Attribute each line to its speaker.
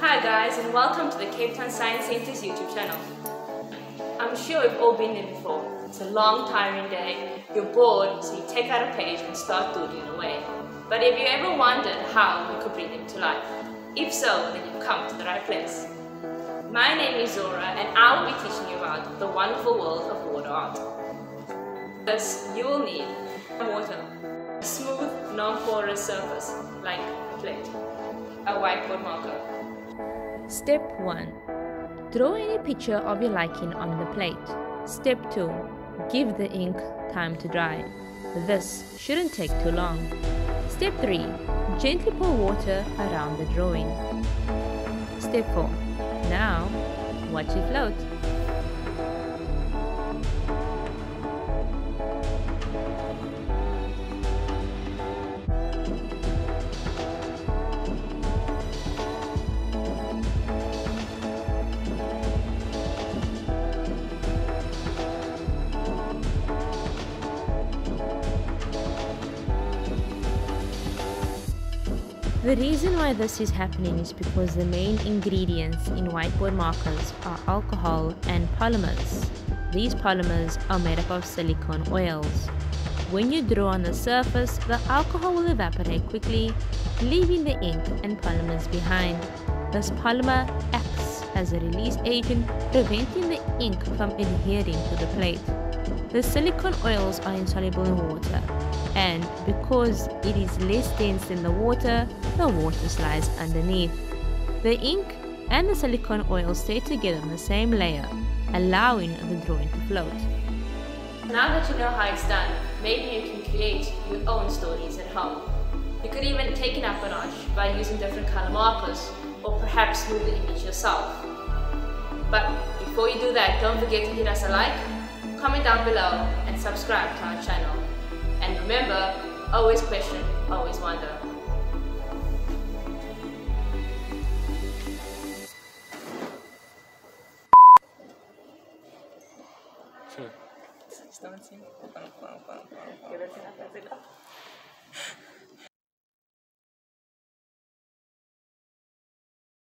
Speaker 1: Hi guys and welcome to the Cape Town Science Centre's YouTube channel. I'm sure we've all been there before. It's a long tiring day, you're bored so you take out a page and start doodling away. But have you ever wondered how we could bring them to life? If so, then you've come to the right place. My name is Zora and I will be teaching you about the wonderful world of water art. First, you will need water, a smooth, non-porous surface like a plate, a whiteboard marker,
Speaker 2: Step 1. Draw any picture of your liking on the plate. Step 2. Give the ink time to dry. This shouldn't take too long. Step 3. Gently pour water around the drawing. Step 4. Now, watch it float. The reason why this is happening is because the main ingredients in whiteboard markers are alcohol and polymers. These polymers are made up of silicone oils. When you draw on the surface, the alcohol will evaporate quickly, leaving the ink and polymers behind. This polymer acts as a release agent, preventing the ink from adhering to the plate. The silicone oils are insoluble in water, and because it is less dense than the water, the water slides underneath. The ink and the silicone oil stay together on the same layer, allowing the drawing to float.
Speaker 1: Now that you know how it's done, maybe you can create your own stories at home. You could even take it up a notch by using different color markers, or perhaps move the image yourself. But before you do that, don't forget to hit us a like, comment down below, and subscribe to our channel. And remember, always question, always wonder.
Speaker 3: Estão assim.